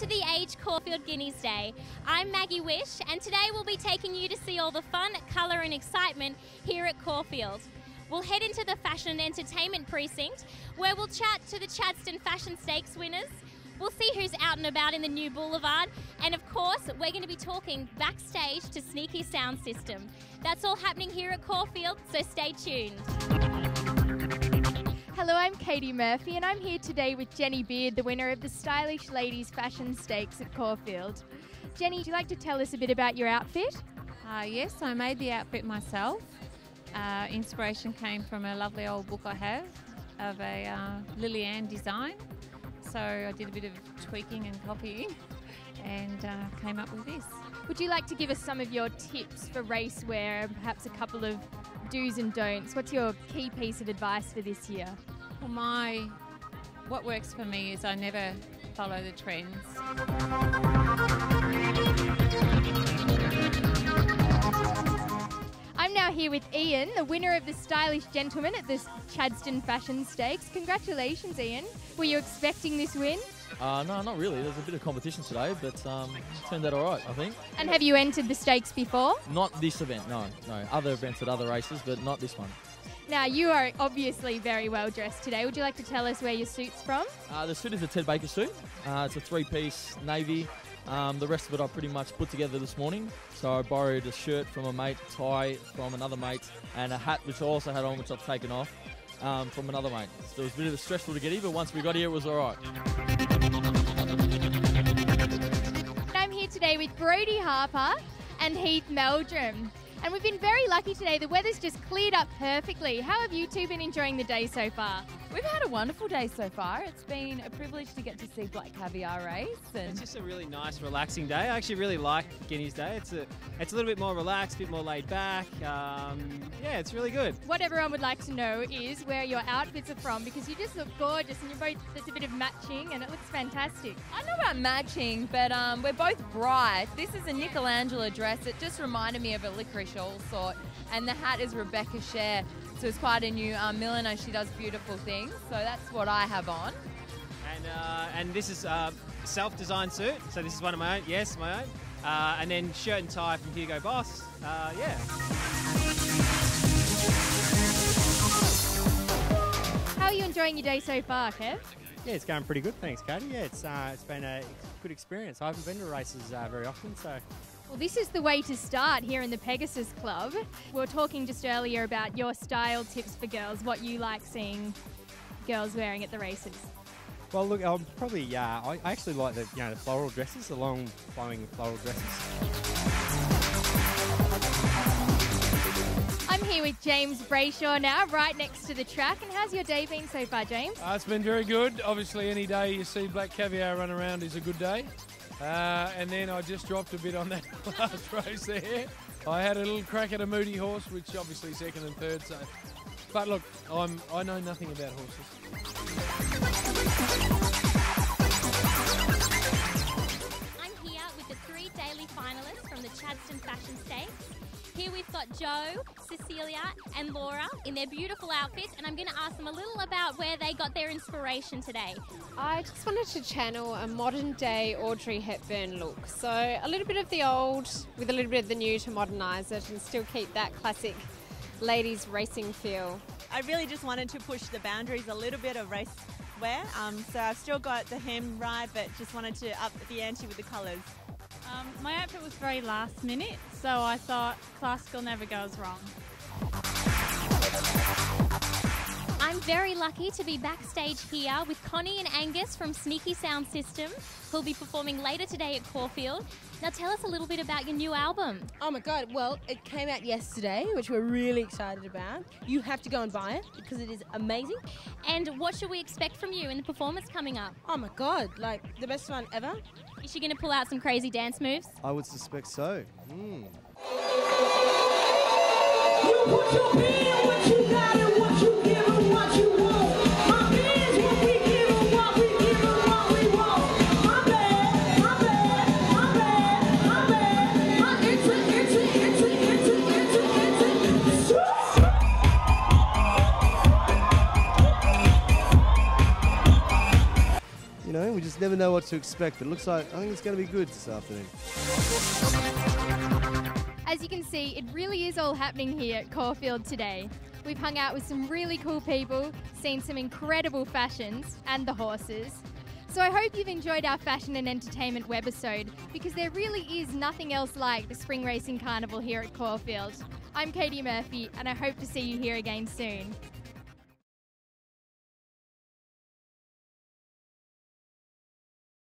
to the Age Caulfield Guineas Day. I'm Maggie Whish, and today we'll be taking you to see all the fun, colour, and excitement here at Caulfield. We'll head into the Fashion and Entertainment Precinct, where we'll chat to the Chadstone Fashion Stakes winners. We'll see who's out and about in the new boulevard, and of course, we're going to be talking backstage to Sneaky Sound System. That's all happening here at Caulfield, so stay tuned. Hello, I'm Katie Murphy, and I'm here today with Jenny Beard, the winner of the Stylish Ladies Fashion Stakes at Caulfield. Jenny, would you like to tell us a bit about your outfit? Uh, yes, I made the outfit myself. Uh, inspiration came from a lovely old book I have of a uh, Lillian design. So I did a bit of tweaking and copying and uh, came up with this. Would you like to give us some of your tips for race wear, perhaps a couple of do's and don'ts? What's your key piece of advice for this year? Well, my what works for me is I never follow the trends. I'm now here with Ian, the winner of the Stylish Gentleman at the Chadstone Fashion Stakes. Congratulations, Ian. Were you expecting this win? Uh, no, not really. There's a bit of competition today, but um, turned out all right, I think. And have you entered the stakes before? Not this event, no, no. Other events at other races, but not this one. Now, you are obviously very well dressed today. Would you like to tell us where your suit's from? Uh, the suit is a Ted Baker suit. Uh, it's a three-piece navy. Um, the rest of it I pretty much put together this morning. So I borrowed a shirt from a mate, a tie from another mate, and a hat which I also had on, which I've taken off um, from another mate. So it was a bit of a stressful to get here, but once we got here, it was all right. I'm here today with Brodie Harper and Heath Meldrum. And we've been very lucky today. The weather's just cleared up perfectly. How have you two been enjoying the day so far? We've had a wonderful day so far. It's been a privilege to get to see Black Caviar race. And It's just a really nice, relaxing day. I actually really like Guineas Day. It's a, it's a little bit more relaxed, a bit more laid back. Um, yeah, it's really good. What everyone would like to know is where your outfits are from because you just look gorgeous and you're both, there's a bit of matching and it looks fantastic. I don't know about matching, but um, we're both bright. This is a Michelangelo dress. It just reminded me of a licorice all sort. And the hat is Rebecca Share. So it's quite a new um, milliner. She does beautiful things. So that's what I have on. And uh, and this is uh, self-designed suit. So this is one of my own. Yes, my own. Uh, and then shirt and tie from Hugo Boss. Uh, yeah. How are you enjoying your day so far, Kev? Yeah, it's going pretty good, thanks, Katie. Yeah, it's uh, it's been a good experience. I haven't been to races uh, very often, so Well, this is the way to start here in the Pegasus Club. We were talking just earlier about your style tips for girls, what you like seeing girls wearing at the races. well, look, I'm probably uh, I, I actually like the you know the floral dresses, the long flowing floral dresses. I'm here with James Brayshaw now, right next to the track. And how's your day been so far, James? Uh, it's been very good. Obviously, any day you see black caviar run around is a good day. Uh, and then I just dropped a bit on that last race there. I had a little crack at a moody horse, which obviously second and third. So, but look, I'm I know nothing about horses. I'm here with the three daily finalists from the Chadstone Fashion Stakes. Here we've got Joe, Cecilia, and Laura in their beautiful outfits, and I'm going to ask them a little about where they got their inspiration today. I just wanted to channel a modern day Audrey Hepburn look. So a little bit of the old with a little bit of the new to modernise it and still keep that classic ladies racing feel. I really just wanted to push the boundaries a little bit of race wear. Um, so I've still got the hem right, but just wanted to up the ante with the colours. Um, my outfit was very last minute, so I thought classical never goes wrong. I'm very lucky to be backstage here with Connie and Angus from Sneaky Sound System, who'll be performing later today at Caulfield. Now, tell us a little bit about your new album. Oh my god, well, it came out yesterday, which we're really excited about. You have to go and buy it because it is amazing. And what should we expect from you in the performance coming up? Oh my god, like the best one ever. Is she going to pull out some crazy dance moves? I would suspect so. Mm. You know, we just never know what to expect. But it looks like I think it's going to be good this afternoon. As you can see, it really is all happening here at Caulfield today. We've hung out with some really cool people, seen some incredible fashions and the horses. So I hope you've enjoyed our fashion and entertainment webisode because there really is nothing else like the spring racing carnival here at Caulfield. I'm Katie Murphy and I hope to see you here again soon.